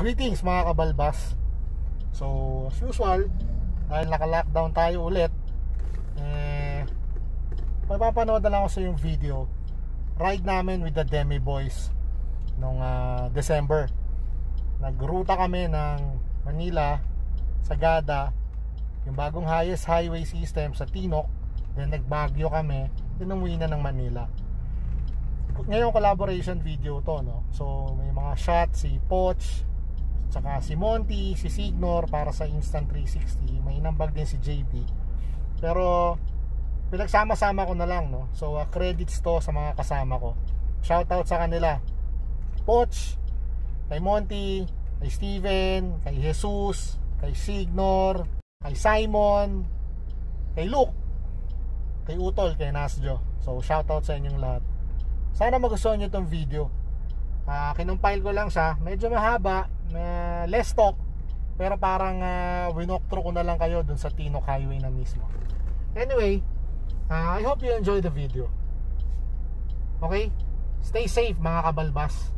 Greetings mga kabalbas. So as usual Dahil naka-lockdown tayo ulit Eh Papapanood na lang ako sa yung video Ride namin with the Demi Boys Nung uh, December. Nagruta kami ng Manila Sagada Yung bagong highest highway system sa Tinok Then nagbagyo kami Then umuwi na ng Manila. Ngayon collaboration video to no? So may mga shots si Poch Tsaka si Monty, si Signor para sa Instant 360. May inambag din si JP. Pero pinagsama-sama ko na lang no. So uh, credits to sa mga kasama ko. Shoutout sa kanila. Poch, kay Monty, kay Steven, kay Jesus, kay Signor, kay Simon, kay Luke, kay Utol, kay Nasjo. So shoutout sa inyong lahat. Sana magustuhan niyo itong video. Uh, kinumpile ko lang siya. Medyo mahaba uh, less talk. Pero parang uh, winokthrough ko na lang kayo dun sa Tinok Highway na mismo. Anyway uh, I hope you enjoy the video. Okay? Stay safe mga kabalbas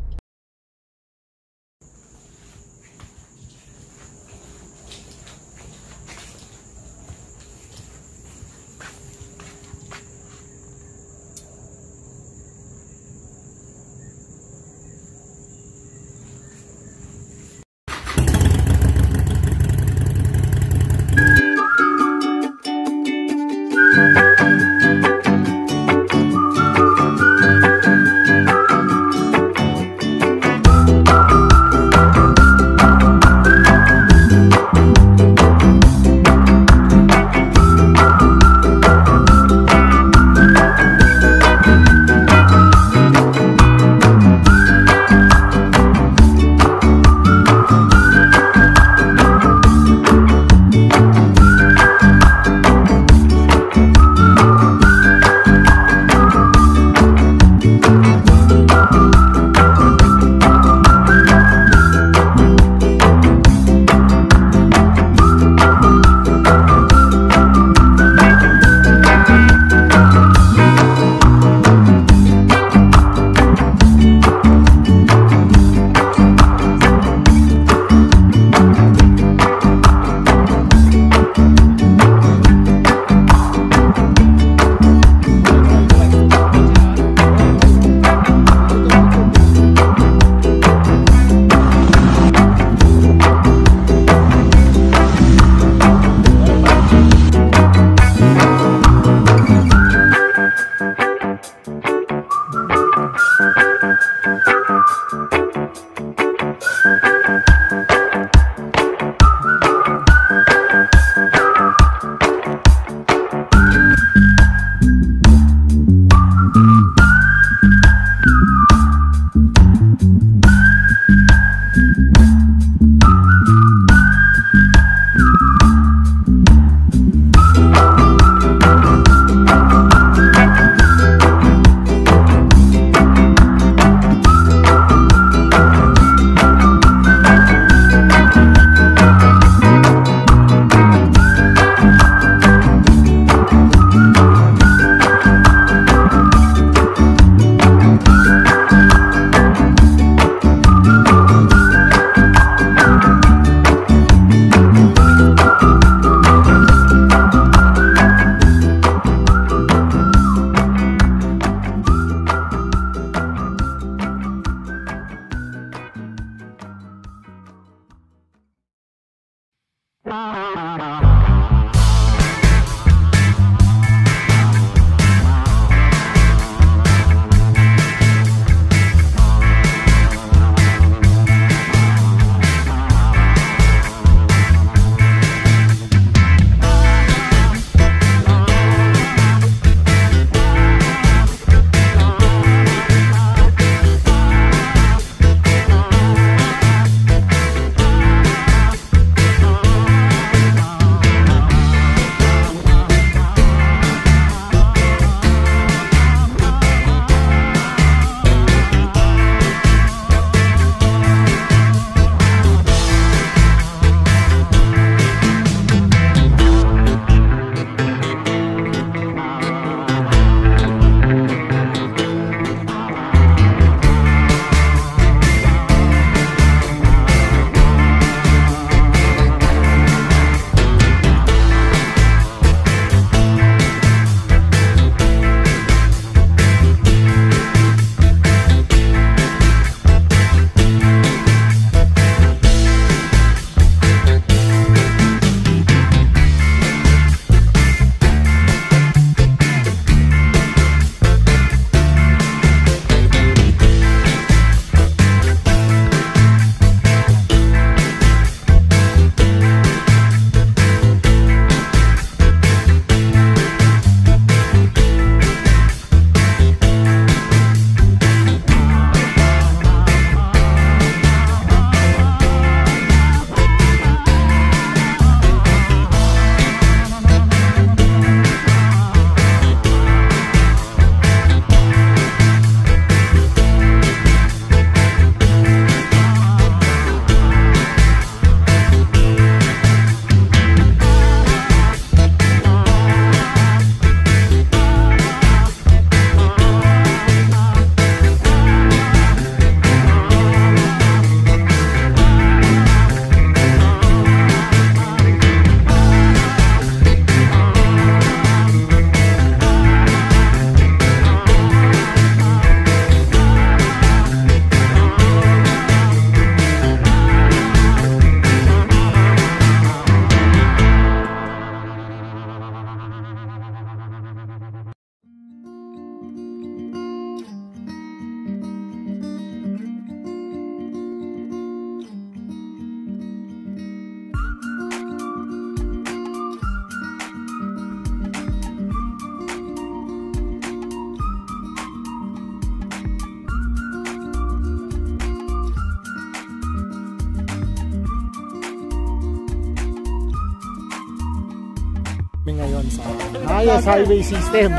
Ayos Highway System.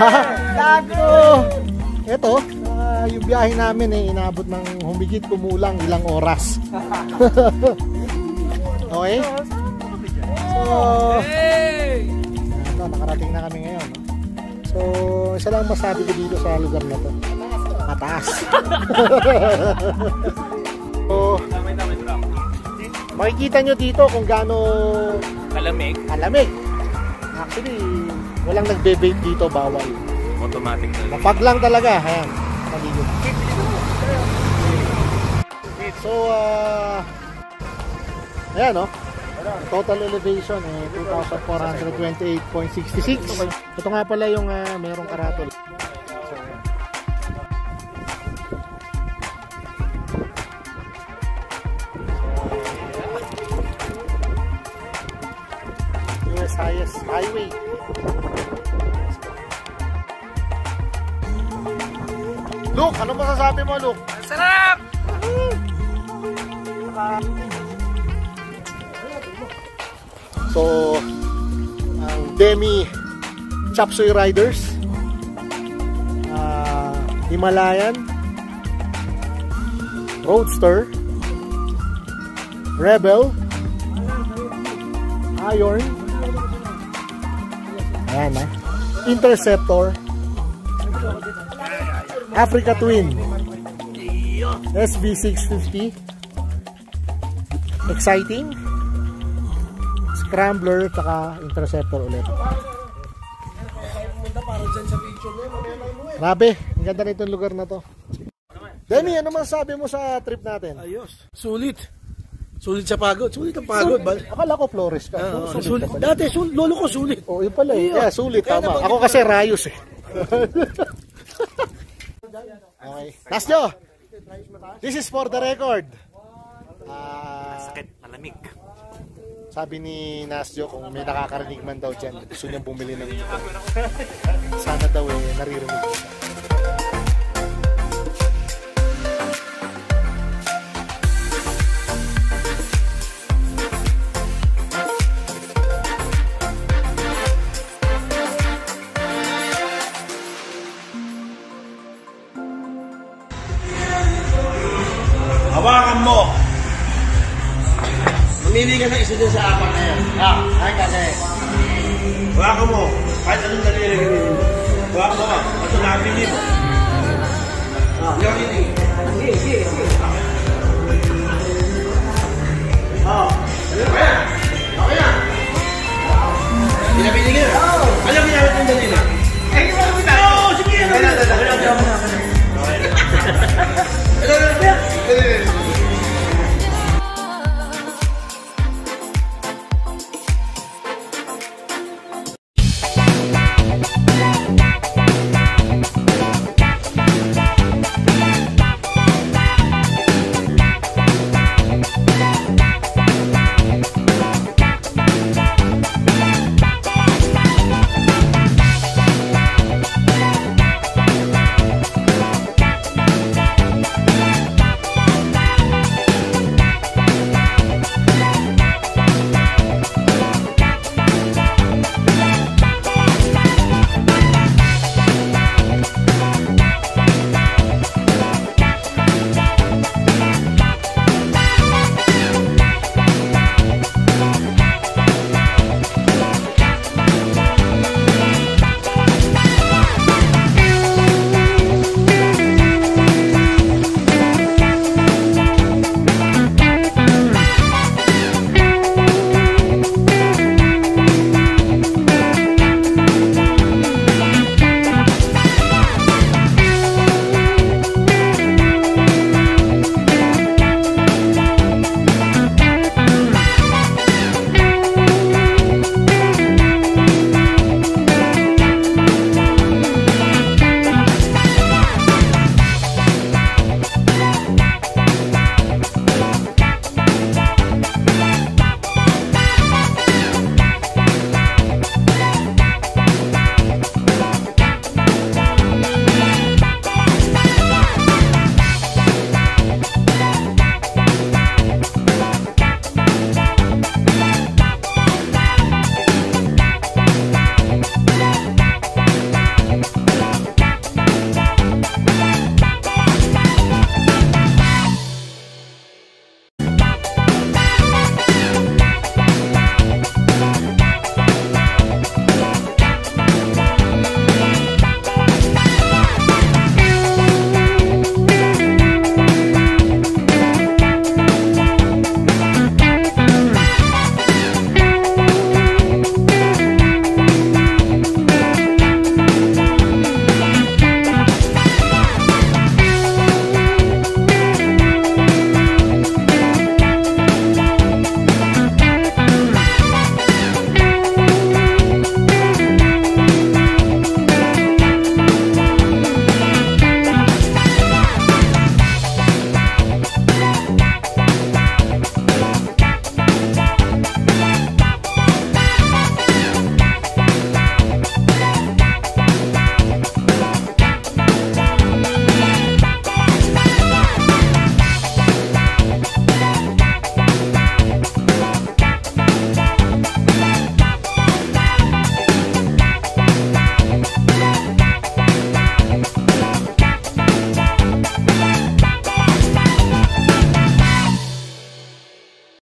Tago! Ito, ah, yung biyahe namin eh, inabot ng humigit kumulang ilang oras. okay? So, ito, nakarating na kami ngayon. no? So, isa lang masabi ko dito sa lugar na to. Mataas. so, makikita nyo dito kung gaano Kalamig, kalamig. Actually, walang nagbe-vape dito, bawal. automatic na lang. Mapag lang talaga. Ayan, paligid. So, uh, ayan, no? Total elevation eh 2,428.66. Ito nga pala yung uh, merong karatol. Highest highway. Luke, ano masasabi mo, Luke? Sarap! So, ang Demi Chapsoy Riders, ah, Himalayan, Roadster, Rebel, Iron, ayan ah, Interceptor, Africa Twin, SB650, Exciting, Scrambler, tsaka Interceptor ulit. Grabe, ang ganda nitong lugar na to. Demi, ano masasabi mo sa trip natin? Ayos. Sulit. Sulit sa pagod. Sulit ang pagod. Ba? Akala ko Flores ka. Oo, Sulit sulit. ka pala. Dati, sul lolo ko sulit. Oh, yun pala eh. Iya. Yeah, sulit, Kaya tama. Ako ko kasi Rayos eh. okay. Nasjo! This is for the record. Ah, Sakit, malamig. sabi ni Nasjo kung may nakakarinig man daw dyan, gusto niyang bumili ng sana daw eh, naririnig Hawakan mo. Mamili ka ng isa dyan sa apat na yan. Ha? Ay, kasi. Hawakan mo. Kahit anong daliri gamitin mo. Hawakan mo. Ito na pili mo. Ha? Yung hindi. Hindi, hindi, hindi. Ha? Ano ba yan? Okay na. Pinapili ka na. Ano pinapit ng daliri? Ay, hindi mo